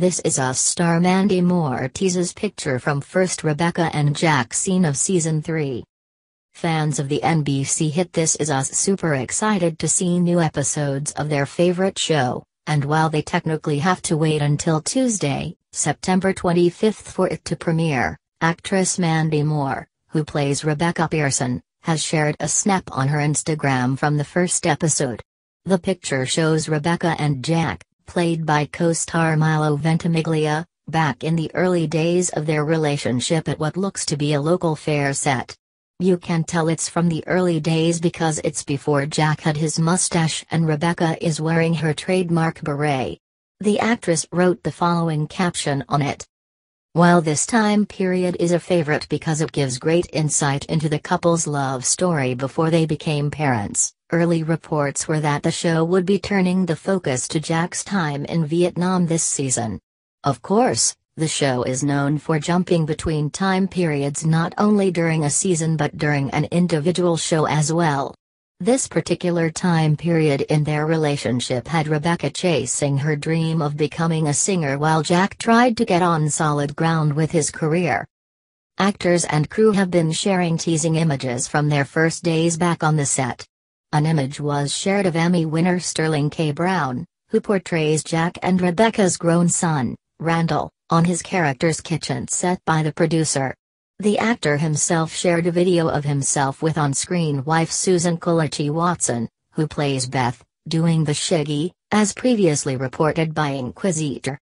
This Is Us star Mandy Moore teases picture from first Rebecca and Jack scene of season 3. Fans of the NBC hit This Is Us super excited to see new episodes of their favorite show, and while they technically have to wait until Tuesday, September 25th for it to premiere, actress Mandy Moore, who plays Rebecca Pearson, has shared a snap on her Instagram from the first episode. The picture shows Rebecca and Jack, played by co-star Milo Ventimiglia, back in the early days of their relationship at what looks to be a local fair set. You can tell it's from the early days because it's before Jack had his mustache and Rebecca is wearing her trademark beret. The actress wrote the following caption on it. While this time period is a favorite because it gives great insight into the couple's love story before they became parents, Early reports were that the show would be turning the focus to Jack's time in Vietnam this season. Of course, the show is known for jumping between time periods not only during a season but during an individual show as well. This particular time period in their relationship had Rebecca chasing her dream of becoming a singer while Jack tried to get on solid ground with his career. Actors and crew have been sharing teasing images from their first days back on the set. An image was shared of Emmy winner Sterling K. Brown, who portrays Jack and Rebecca's grown son, Randall, on his character's kitchen set by the producer. The actor himself shared a video of himself with on-screen wife Susan Kelechi Watson, who plays Beth, doing the shiggy, as previously reported by. Inquisitr.